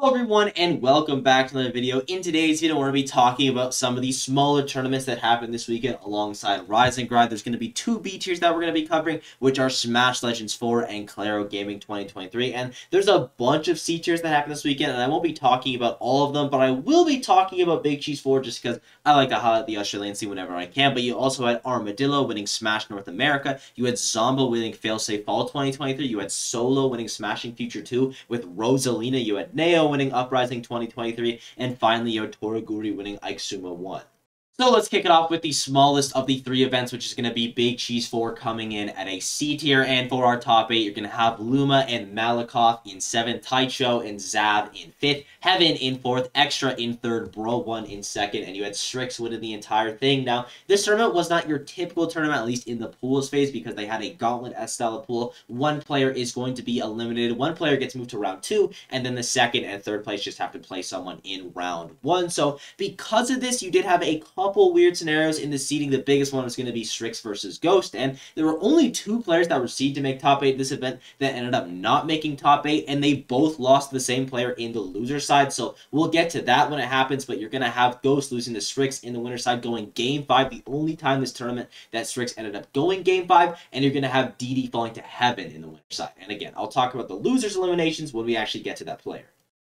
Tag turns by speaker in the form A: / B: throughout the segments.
A: Hello everyone and welcome back to another video. In today's video, we're going to be talking about some of these smaller tournaments that happened this weekend alongside Rise and Grind. There's going to be two B tiers that we're going to be covering, which are Smash Legends 4 and Claro Gaming 2023. And there's a bunch of C tiers that happened this weekend, and I won't be talking about all of them, but I will be talking about Big Cheese 4 just because I like to highlight the Australian scene whenever I can. But you also had Armadillo winning Smash North America. You had Zomba winning Failsafe Fall 2023. You had Solo winning Smashing Future 2 with Rosalina. You had Neo winning Uprising 2023, and finally Yotoroguri winning Ike Sumo 1. So let's kick it off with the smallest of the three events, which is going to be Big Cheese 4 coming in at a C tier. And for our top eight, you're going to have Luma and Malakoff in seventh, Taicho and Zav in fifth, Heaven in fourth, Extra in third, Bro 1 in second, and you had Strix winning the entire thing. Now, this tournament was not your typical tournament, at least in the pools phase, because they had a Gauntlet S style pool. One player is going to be eliminated, one player gets moved to round two, and then the second and third place just have to play someone in round one. So, because of this, you did have a couple couple weird scenarios in the seeding. The biggest one was going to be Strix versus Ghost, and there were only two players that were seeded to make top eight this event that ended up not making top eight, and they both lost the same player in the loser side. So we'll get to that when it happens, but you're going to have Ghost losing to Strix in the winner side going game five, the only time this tournament that Strix ended up going game five, and you're going to have DD falling to heaven in the winner side. And again, I'll talk about the losers eliminations when we actually get to that player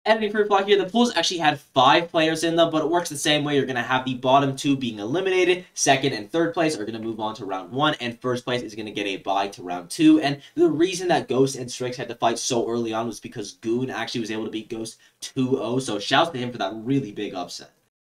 A: editing ProofBlock here, the pools actually had five players in them, but it works the same way. You're going to have the bottom two being eliminated. Second and third place are going to move on to round one, and first place is going to get a bye to round two. And the reason that Ghost and Strix had to fight so early on was because Goon actually was able to beat Ghost 2-0, so shouts to him for that really big upset.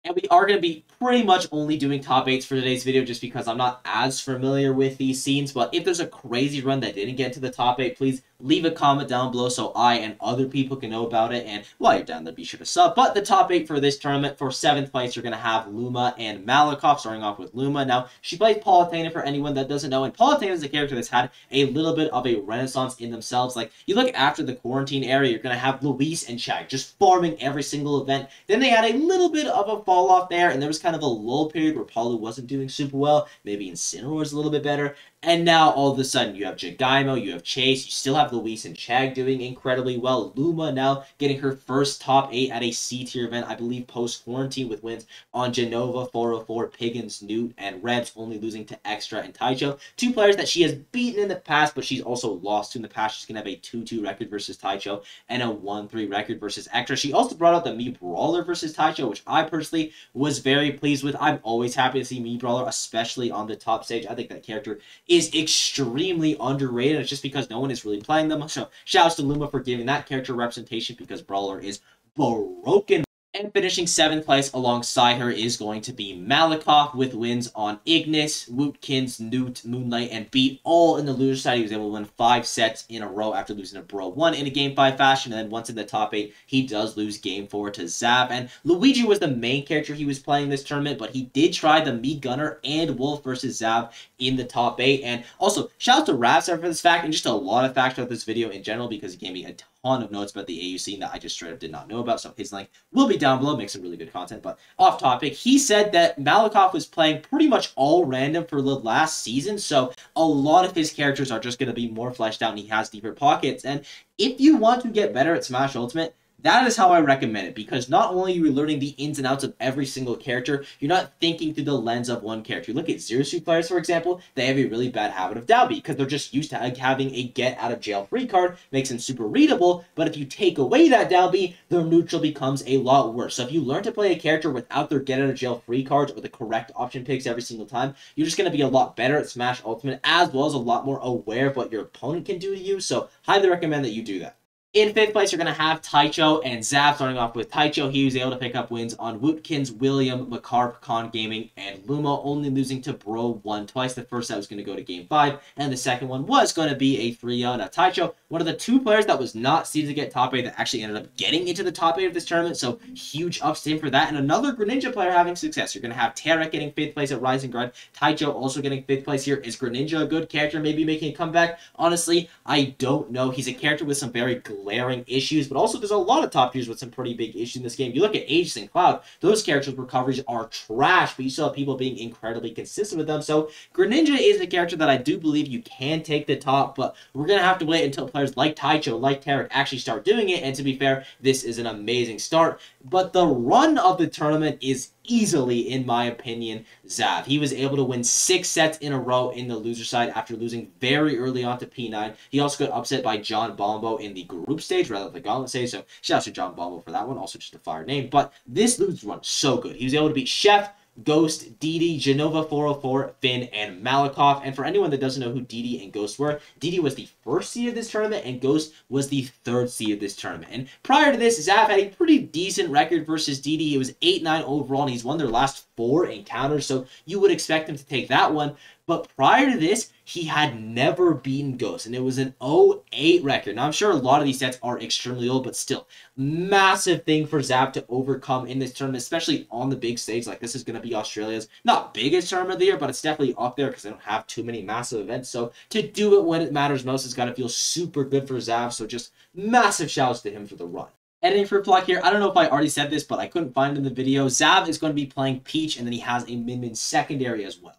A: And we are going to be pretty much only doing top 8s for today's video just because I'm not as familiar with these scenes. But if there's a crazy run that didn't get to the top 8, please leave a comment down below so I and other people can know about it. And while you're down there, be sure to sub. But the top 8 for this tournament, for 7th place, you're going to have Luma and Malakoff, starting off with Luma. Now, she plays Palutena for anyone that doesn't know. And Palutena is a character that's had a little bit of a renaissance in themselves. Like, you look after the quarantine era, you're going to have Luis and Chag just farming every single event. Then they had a little bit of a fall off there, and there was kind of a lull period where Palu wasn't doing super well. Maybe Incineroar a little bit better. And now all of a sudden you have Jagaimo, you have Chase, you still have Luis and Chag doing incredibly well. Luma now getting her first top eight at a C tier event, I believe post quarantine with wins on Genova, 404, Piggins, Newt, and Rebs, only losing to Extra and Taicho. Two players that she has beaten in the past, but she's also lost to in the past. She's gonna have a 2-2 record versus Taicho and a 1-3 record versus Extra. She also brought out the Mii Brawler versus Taicho, which I personally was very pleased with. I'm always happy to see Mii Brawler, especially on the top stage. I think that character is extremely underrated. It's just because no one is really playing them. So shouts to Luma for giving that character representation because Brawler is broken. And finishing seventh place alongside her is going to be Malakoff with wins on Ignis, Wootkins, Newt, Moonlight, and Beat, all in the loser side. He was able to win five sets in a row after losing a Bro 1 in a Game 5 fashion. And then once in the top 8, he does lose Game 4 to Zap. And Luigi was the main character he was playing this tournament, but he did try the Mii Gunner and Wolf versus Zap in the top 8. And also, shout out to RavSav for this fact, and just a lot of facts about this video in general, because he gave me a ton of notes about the AU scene that I just straight up did not know about. So his link will be down below. Makes some really good content. But off topic, he said that Malakoff was playing pretty much all random for the last season. So a lot of his characters are just going to be more fleshed out and he has deeper pockets. And if you want to get better at Smash Ultimate, that is how I recommend it because not only are you learning the ins and outs of every single character, you're not thinking through the lens of one character. You look at Zero Suit players, for example, they have a really bad habit of Dalby because they're just used to having a get out of jail free card, makes them super readable, but if you take away that Dalby, their neutral becomes a lot worse. So if you learn to play a character without their get out of jail free cards or the correct option picks every single time, you're just going to be a lot better at Smash Ultimate as well as a lot more aware of what your opponent can do to you. So highly recommend that you do that. In fifth place, you're going to have Taicho and Zap. Starting off with Taicho, he was able to pick up wins on Wootkins, William, McCarp, Con Gaming, and Luma, only losing to Bro 1 twice. The first set was going to go to Game 5, and the second one was going to be a 3-0. Now, uh, Taicho, one of the two players that was not seeded to get top 8 that actually ended up getting into the top 8 of this tournament, so huge ups to him for that. And another Greninja player having success. You're going to have Tarik getting 5th place at Rise and Grind, Taicho also getting 5th place here. Is Greninja a good character, maybe making a comeback? Honestly, I don't know. He's a character with some very glaring issues, but also there's a lot of top tiers with some pretty big issues in this game. You look at Aegis and Cloud, those characters' recoveries are trash, but you still have people being incredibly consistent with them. So Greninja is a character that I do believe you can take the top, but we're going to have to wait until players like Taicho, like Tarik actually start doing it. And to be fair, this is an amazing start. But the run of the tournament is easily, in my opinion, Zav. He was able to win six sets in a row in the loser side after losing very early on to P9. He also got upset by John Bombo in the group stage rather than the gauntlet stage. So shout out to John Bombo for that one. Also just a fire name. But this loser run so good. He was able to beat Chef, Ghost, DD, Genova 404, Finn, and Malakoff. And for anyone that doesn't know who DD and Ghost were, DD was the first seed of this tournament, and Ghost was the third seed of this tournament. And prior to this, Zav had a pretty decent record versus DD. It was 8-9 overall, and he's won their last four encounters, so you would expect him to take that one. But prior to this, he had never beaten Ghost, and it was an 0-8 record. Now, I'm sure a lot of these sets are extremely old, but still, massive thing for Zap to overcome in this tournament, especially on the big stage. Like, this is going to be Australia's, not biggest tournament of the year, but it's definitely up there because they don't have too many massive events. So, to do it when it matters most is got to feel super good for Zav. So, just massive shouts to him for the run. Editing ProofBlock here. I don't know if I already said this, but I couldn't find in the video. Zav is going to be playing Peach, and then he has a Min Min secondary as well.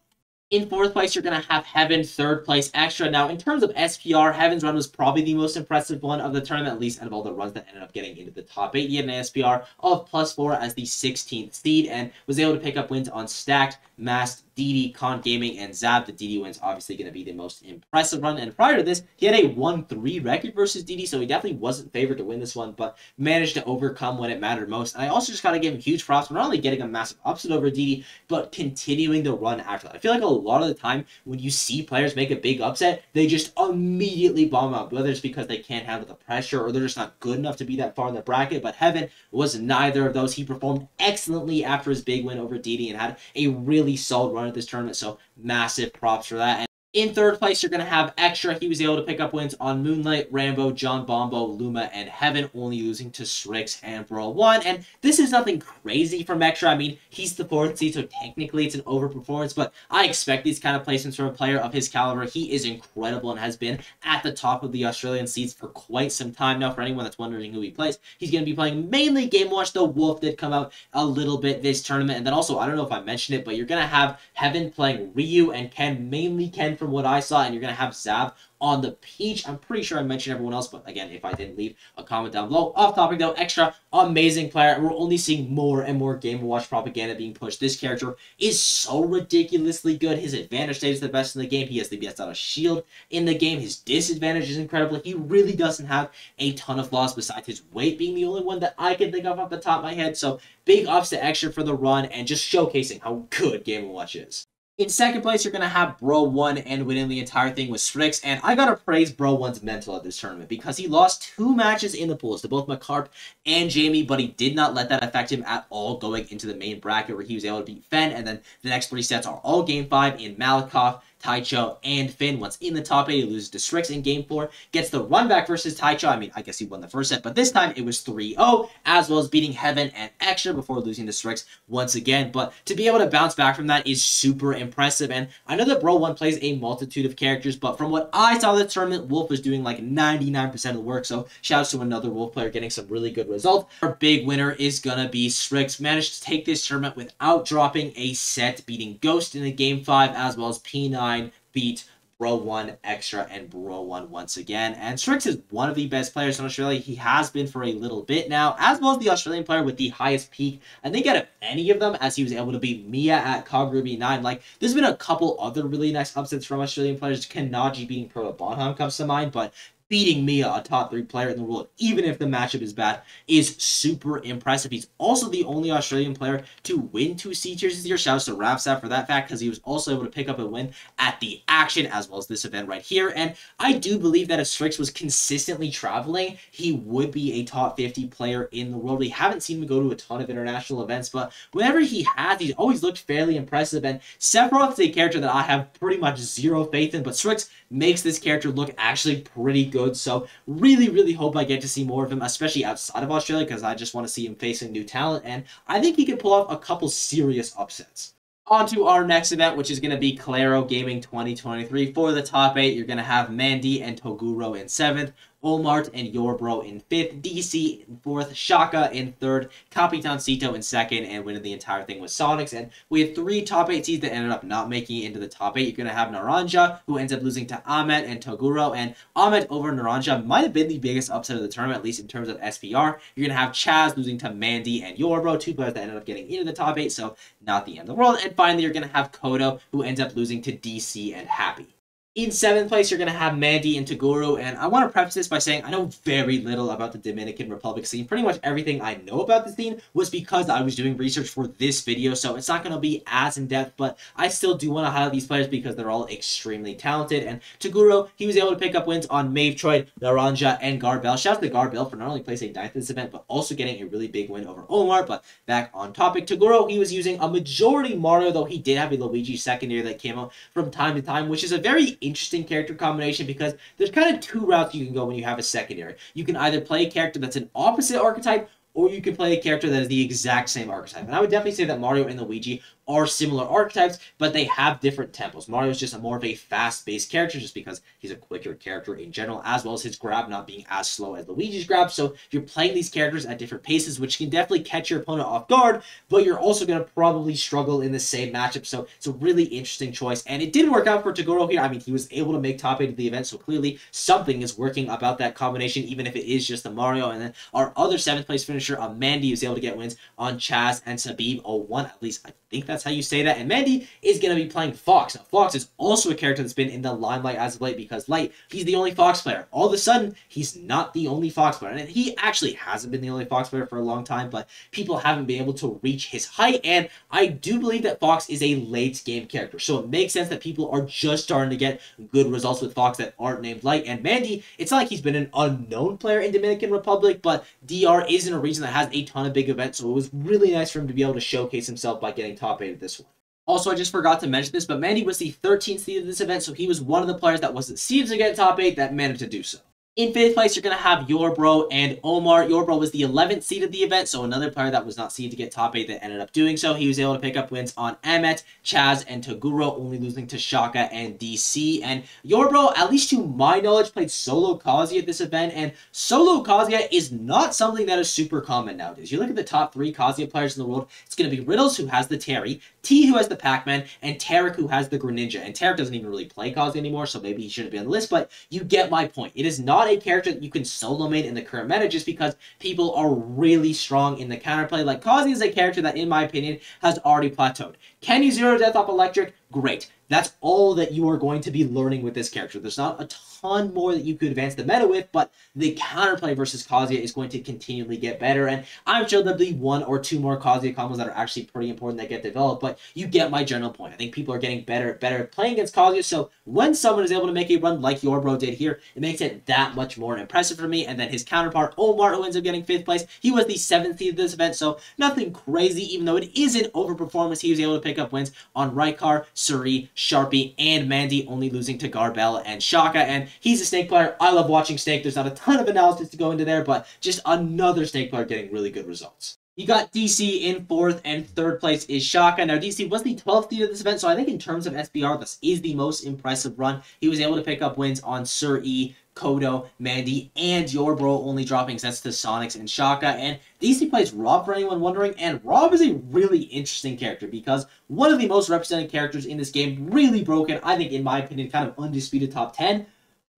A: In fourth place, you're going to have Heaven, third place, Extra. Now, in terms of SPR, Heaven's run was probably the most impressive one of the tournament, at least out of all the runs that ended up getting into the top eight. He had an SPR of plus four as the 16th seed and was able to pick up wins on Stacked, Masked, DD, Con Gaming, and Zab. The DD win's obviously going to be the most impressive run. And prior to this, he had a 1-3 record versus DD, so he definitely wasn't favored to win this one, but managed to overcome when it mattered most. And I also just got to give him huge props for not only getting a massive upset over DD, but continuing the run after that. I feel like a lot of the time when you see players make a big upset, they just immediately bomb out, whether it's because they can't handle the pressure or they're just not good enough to be that far in the bracket. But Heaven was neither of those. He performed excellently after his big win over DD and had a really solid run this tournament. So massive props for that. And in third place, you're going to have Extra. He was able to pick up wins on Moonlight, Rambo, John Bombo, Luma, and Heaven, only losing to Strix and Bro 1. And this is nothing crazy from Extra. I mean, he's the fourth seed, so technically it's an overperformance, but I expect these kind of placements from a player of his caliber. He is incredible and has been at the top of the Australian seeds for quite some time now. For anyone that's wondering who he plays, he's going to be playing mainly Game Watch, though Wolf did come out a little bit this tournament. And then also, I don't know if I mentioned it, but you're going to have Heaven playing Ryu and Ken, mainly Ken from what I saw, and you're going to have Zav on the Peach. I'm pretty sure I mentioned everyone else, but again, if I didn't leave a comment down below. Off topic though, extra amazing player. We're only seeing more and more Game Watch propaganda being pushed. This character is so ridiculously good. His advantage state is the best in the game. He has the best out of shield in the game. His disadvantage is incredible. He really doesn't have a ton of flaws besides his weight being the only one that I can think of off the top of my head. So big ups to extra for the run and just showcasing how good Game Watch is. In second place, you're going to have Bro 1 and winning the entire thing with Strix. And I got to praise Bro 1's mental at this tournament because he lost two matches in the pools to both Macarp and Jamie, but he did not let that affect him at all going into the main bracket where he was able to beat Fen. And then the next three sets are all game five in Malakoff, Taicho, and Finn. Once in the top eight, he loses to Strix in game four, gets the run back versus Taicho. I mean, I guess he won the first set, but this time it was 3-0, as well as beating Heaven and Extra before losing to Strix once again. But to be able to bounce back from that is super impressive. And I know that Bro 1 plays a multitude of characters, but from what I saw the tournament, Wolf was doing like 99% of the work. So shouts to another Wolf player getting some really good results. Our big winner is gonna be Strix. Managed to take this tournament without dropping a set, beating Ghost in the game five, as well as P9 beat Bro 1 Extra and Bro 1 once again. And Strix is one of the best players in Australia. He has been for a little bit now, as well as the Australian player with the highest peak. I think out of any of them, as he was able to beat Mia at Ruby 9. Like, there's been a couple other really nice upsets from Australian players. Kanaji beating Pro Bonham comes to mind, but beating Mia, a top three player in the world, even if the matchup is bad, is super impressive. He's also the only Australian player to win two C tiers this year. Shouts to RavSav for that fact, because he was also able to pick up a win at the action, as well as this event right here. And I do believe that if Strix was consistently traveling, he would be a top 50 player in the world. We haven't seen him go to a ton of international events, but whenever he has, he's always looked fairly impressive. And Sephiroth is a character that I have pretty much zero faith in, but Strix makes this character look actually pretty good. So really, really hope I get to see more of him, especially outside of Australia, because I just want to see him facing new talent. And I think he can pull off a couple serious upsets. On to our next event, which is going to be Claro Gaming 2023. For the top eight, you're going to have Mandy and Toguro in seventh, Olmart and Yorbro in fifth, DC in fourth, Shaka in third, Capitan Cito in second, and winning the entire thing with Sonix. And we had three top eight seeds that ended up not making it into the top eight. You're going to have Naranja, who ends up losing to Ahmet and Toguro, and Ahmet over Naranja might have been the biggest upset of the tournament, at least in terms of SPR. You're going to have Chaz losing to Mandy and Yorbro, two players that ended up getting into the top eight, so not the end of the world. And finally, you're going to have Kodo, who ends up losing to DC and Happy. In seventh place, you're going to have Mandy and Toguro, and I want to preface this by saying I know very little about the Dominican Republic scene. Pretty much everything I know about the scene was because I was doing research for this video, so it's not going to be as in-depth, but I still do want to highlight these players because they're all extremely talented, and Toguro, he was able to pick up wins on Maeve Troy, Naranja, and Garbel. Shout out to Garbel for not only placing ninth in this event, but also getting a really big win over Omar, but back on topic, Toguro, he was using a majority Mario, though he did have a Luigi secondary that came out from time to time, which is a very interesting character combination because there's kind of two routes you can go when you have a secondary. You can either play a character that's an opposite archetype or you can play a character that is the exact same archetype. And I would definitely say that Mario and Luigi are similar archetypes, but they have different tempos. Mario is just a more of a fast-paced character just because he's a quicker character in general, as well as his grab not being as slow as Luigi's grab. So if you're playing these characters at different paces, which can definitely catch your opponent off guard, but you're also going to probably struggle in the same matchup. So it's a really interesting choice. And it did work out for Toguro here. I mean, he was able to make top eight of the event, so clearly something is working about that combination, even if it is just a Mario. And then our other seventh place finisher, Mandy, was able to get wins on Chaz and Sabib 01. At least I think that's how you say that. And Mandy is going to be playing Fox. Now, Fox is also a character that's been in the limelight as of late because Light, he's the only Fox player. All of a sudden, he's not the only Fox player. And he actually hasn't been the only Fox player for a long time, but people haven't been able to reach his height. And I do believe that Fox is a late game character. So it makes sense that people are just starting to get good results with Fox that aren't named Light. And Mandy, it's not like he's been an unknown player in Dominican Republic, but DR isn't a region that has a ton of big events. So it was really nice for him to be able to showcase himself by getting top 8 at this one. Also, I just forgot to mention this, but Mandy was the 13th seed of this event, so he was one of the players that wasn't seeded to get top 8 that managed to do so. In fifth place, you're going to have Yorbro and Omar. Yorbro was the 11th seed of the event, so another player that was not seeded to get top 8 that ended up doing so. He was able to pick up wins on Amet, Chaz, and Toguro, only losing to Shaka and DC. And Yorbro, at least to my knowledge, played solo Kazuya at this event, and solo Kazuya is not something that is super common nowadays. You look at the top three Kazuya players in the world, it's going to be Riddles, who has the Terry, T, who has the Pac-Man, and Tarik, who has the Greninja. And Tarik doesn't even really play Kazuya anymore, so maybe he shouldn't be on the list, but you get my point. It is not a character that you can solo main in the current meta just because people are really strong in the counterplay. Like, Kazuya is a character that, in my opinion, has already plateaued. Can you zero death off electric? Great. That's all that you are going to be learning with this character. There's not a ton more that you could advance the meta with, but the counterplay versus Kazuya is going to continually get better. And I'm sure there'll be one or two more Kazuya combos that are actually pretty important that get developed, but you get my general point. I think people are getting better better at playing against Kazuya, so when someone is able to make a run like Yorbro did here, it makes it that much more impressive for me. And then his counterpart, Omar, who ends up getting fifth place, he was the seventh seed of this event, so nothing crazy, even though it is an overperformance. He was able to pick up wins on Raikar, Suri, Sharpie, and Mandy, only losing to Garbel and Shaka. And he's a Snake player. I love watching Snake. There's not a ton of analysis to go into there, but just another Snake player getting really good results. You got DC in fourth, and third place is Shaka. Now, DC was the 12th seed of this event, so I think in terms of SPR, this is the most impressive run. He was able to pick up wins on Sir E, Kodo, Mandy, and Yorbro only dropping sets to Sonix and Shaka. And DC plays Rob for anyone wondering, and Rob is a really interesting character because one of the most represented characters in this game, really broken, I think in my opinion, kind of undisputed top 10.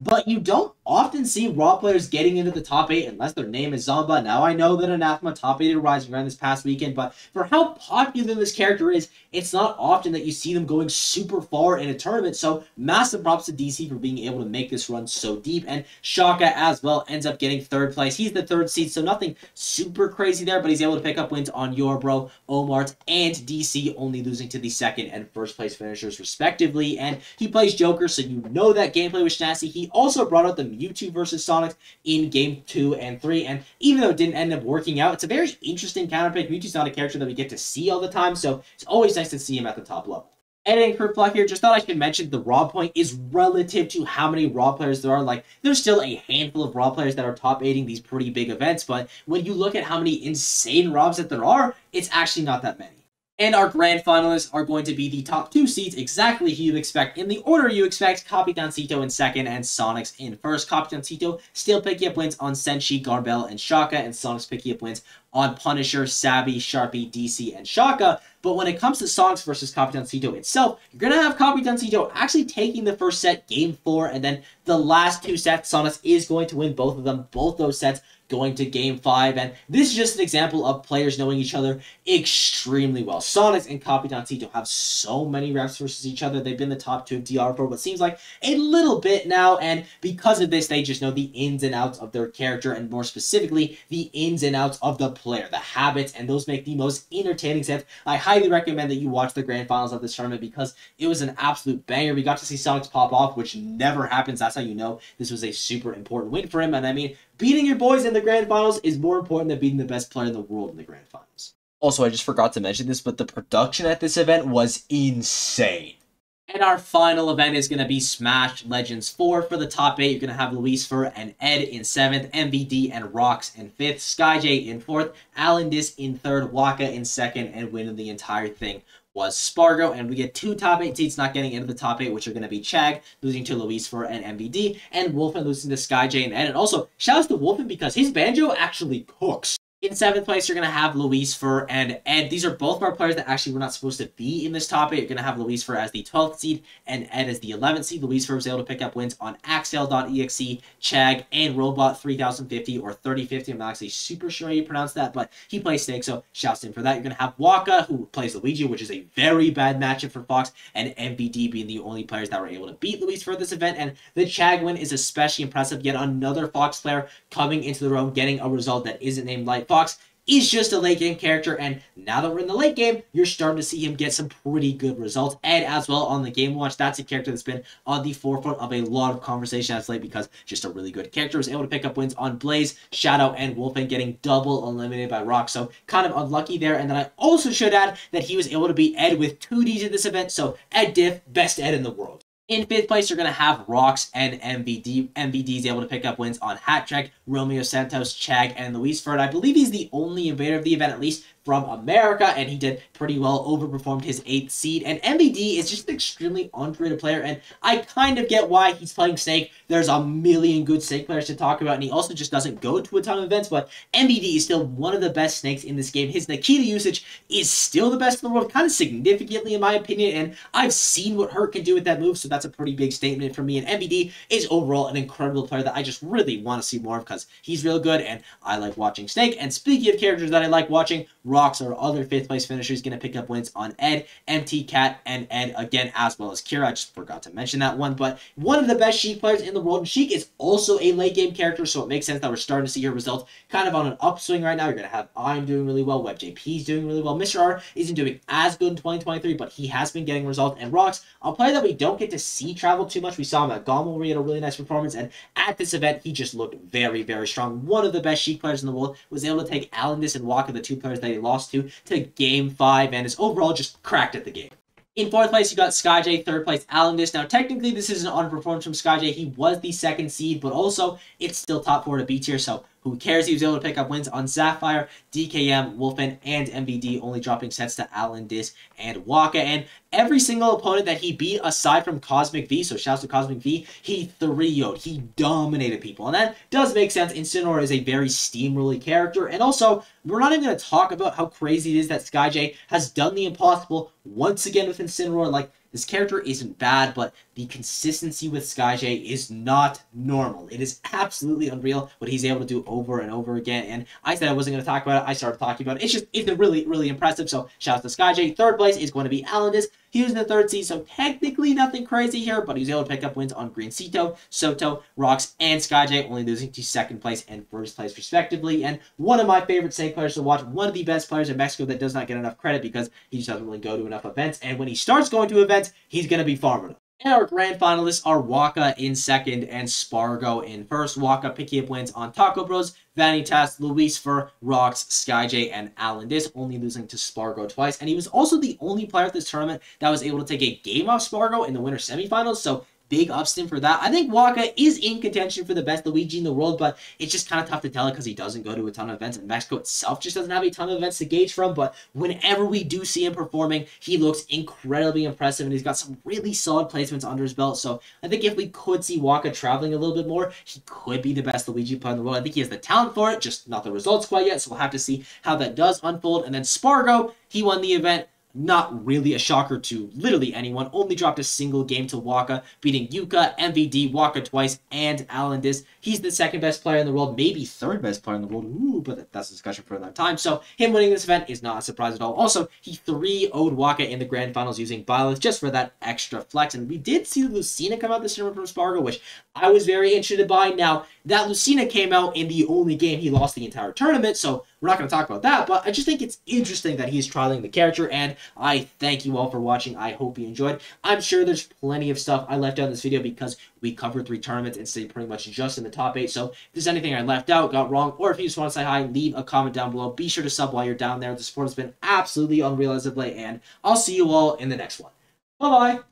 A: But you don't often see Rob players getting into the top 8 unless their name is Zomba. Now, I know that Anathema top 8 at Rise and Grind this past weekend, but for how popular this character is, it's not often that you see them going super far in a tournament. So, massive props to DC for being able to make this run so deep. And Shaka as well ends up getting third place. He's the third seed, so nothing super crazy there, but he's able to pick up wins on Yorbro, Omart, and DC, only losing to the second and first place finishers respectively. And he plays Joker, so you know that gameplay was nasty. He also brought out the Mewtwo versus Sonic in game two and three. And even though it didn't end up working out, it's a very interesting counter pick. Mewtwo's not a character that we get to see all the time, so it's always nice to see him at the top level. Editing ProofBlock here, just thought I should mention the Rob point is relative to how many Rob players there are. Like, there's still a handful of raw players that are top 8 these pretty big events, but when you look at how many insane robs that there are, it's actually not that many. And our grand finalists are going to be the top two seeds, exactly who you expect. In the order you expect, Capitancito in second and Sonix in first. Capitancito still picking up wins on Senshi, Garbell, and Shaka, and Sonix picking up wins on Punisher, Sabby, Sharpie, DC, and Shaka. But when it comes to Sonix versus Capitancito itself, you're going to have Capitancito actually taking the first set, game four, and then the last two sets, Sonix is going to win both of them. Both those sets going to game five. And this is just an example of players knowing each other extremely well. Sonix and Capitancito have so many reps versus each other. They've been the top two of DR for what seems like a little bit now. And because of this, they just know the ins and outs of their character and more specifically, the ins and outs of the player, the habits, and those make the most entertaining sets. I highly recommend that you watch the grand finals of this tournament because it was an absolute banger. We got to see Sonix pop off, which never happens. That's how you know this was a super important win for him. And I mean, beating your boys in the grand finals is more important than beating the best player in the world in the grand finals. Also, I just forgot to mention this, but the production at this event was insane. And our final event is going to be Smash Legends 4 for the top 8. You're going to have Luis Fur and Ed in 7th, MVD and Rocks in 5th, SkyJ in 4th, Alan Dis in 3rd, Waka in 2nd, and winning the entire thing was Spargo, and we get two top eight seeds not getting into the top eight, which are going to be Chag losing to Luis for an MVD, and Wolfen losing to Sky J and Ed. And also, shout out to Wolfen because his banjo actually cooks. In seventh place, you're going to have Luis Fur and Ed. These are both our players that actually were not supposed to be in this top eight. You're going to have Luis Fur as the 12th seed and Ed as the 11th seed. Luis Fur was able to pick up wins on Axel.exe, Chag, and Robot 3050 or 3050. I'm not actually super sure how you pronounce that, but he plays Snake, so shouts to him for that. You're going to have Waka, who plays Luigi, which is a very bad matchup for Fox, and MVD being the only players that were able to beat Luis Fur this event. And the Chag win is especially impressive. Yet another Fox player coming into the room, getting a result that isn't named Light Fox is just a late game character, and now that we're in the late game, you're starting to see him get some pretty good results. And as well on the game watch, that's a character that's been on the forefront of a lot of conversation as late because just a really good character was able to pick up wins on Blaze, Shadow, and Wolfen getting double eliminated by Rock. So kind of unlucky there. And then I also should add that he was able to beat Ed with 2Ds in this event. So Ed Diff, best Ed in the world. In fifth place, you're going to have Rocks and MVD. MVD is able to pick up wins on Hat Trick, Romeo Santos, Chag, and Luis Ferd. I believe he's the only invader of the event, at least from America, and he did pretty well, overperformed his eighth seed. And MVD is just an extremely underrated player, and I kind of get why he's playing Snake. There's a million good Snake players to talk about, and he also just doesn't go to a ton of events, but MVD is still one of the best Snakes in this game. His Nikita usage is still the best in the world, kind of significantly in my opinion, and I've seen what Hurt can do with that move, so that's a pretty big statement for me. And MVD is overall an incredible player that I just really want to see more of because he's real good, and I like watching Snake. And speaking of characters that I like watching, Rocks, our other fifth place finisher, is going to pick up wins on Ed, MT Cat, and Ed again, as well as Kira. I just forgot to mention that one. But one of the best Sheik players in the world, and Sheik is also a late game character, so it makes sense that we're starting to see her results kind of on an upswing right now. You're going to have I'm doing really well, WebJP is doing really well. Mr. R isn't doing as good in 2023, but he has been getting results. And Rocks, a player that we don't get to see travel too much. We saw him at he had a really nice performance, and at this event, he just looked very, very strong. One of the best Sheik players in the world was able to take Alandis and Walker, the two players that he lost to, to game five and is overall just cracked at the game. In fourth place, you got SkyJ. Third place, Alandis. Now, technically, this is an underperformance from SkyJ. He was the second seed, but also it's still top four to B tier. So who cares? He was able to pick up wins on Sapphire, DKM, Wolfen, and MVD, only dropping sets to Alan Dis and Waka. And every single opponent that he beat, aside from Cosmic V, so shouts to Cosmic V, he 3 0 He dominated people. And that does make sense. Incineroar is a very steamrolly character. And also, we're not even going to talk about how crazy it is that SkyJ has done the impossible once again with Incineroar. Like, this character isn't bad, but the consistency with SkyJ is not normal. It is absolutely unreal what he's able to do over and over again. And I said I wasn't going to talk about it. I started talking about it. It's just, it's really, really impressive. So shout out to SkyJ. Third place is going to be Alandis. He was in the third seed, so technically nothing crazy here, but he was able to pick up wins on Green Cito, Soto, Rocks, and SkyJ, only losing to second place and first place respectively. And one of my favorite Snake players to watch, one of the best players in Mexico that does not get enough credit because he just doesn't really go to enough events. And when he starts going to events, he's going to be farming and our grand finalists are Waka in second and Spargo in first. Waka picking up wins on Taco Bros, Vanitas, Luis Fur, Rocks, SkyJ, and Alan Dis, only losing to Spargo twice. And he was also the only player at this tournament that was able to take a game off Spargo in the winter semifinals. So big ups to for that. I think Waka is in contention for the best Luigi in the world, but it's just kind of tough to tell it because he doesn't go to a ton of events, and Mexico itself just doesn't have a ton of events to gauge from. But whenever we do see him performing, he looks incredibly impressive, and he's got some really solid placements under his belt. So I think if we could see Waka traveling a little bit more, he could be the best Luigi player in the world. I think he has the talent for it, just not the results quite yet. So we'll have to see how that does unfold. And then Spargo, he won the event not really a shocker to literally anyone. Only dropped a single game to Waka, beating Yuka, MVD, Waka twice, and Alanis. He's the second best player in the world, maybe third best player in the world. Ooh, but that's a discussion for another time. So him winning this event is not a surprise at all. Also, he 3 0'd Waka in the grand finals using Byleth just for that extra flex. And we did see Lucina come out this tournament from Spargo, which I was very interested by. Now, that Lucina came out in the only game he lost the entire tournament, so we're not going to talk about that, but I just think it's interesting that he's trialing the character, and I thank you all for watching. I hope you enjoyed. I'm sure there's plenty of stuff I left out in this video because we covered three tournaments and stayed pretty much just in the top eight, so if there's anything I left out, got wrong, or if you just want to say hi, leave a comment down below. Be sure to sub while you're down there. The support has been absolutely unreal as of late, and I'll see you all in the next one. Bye-bye!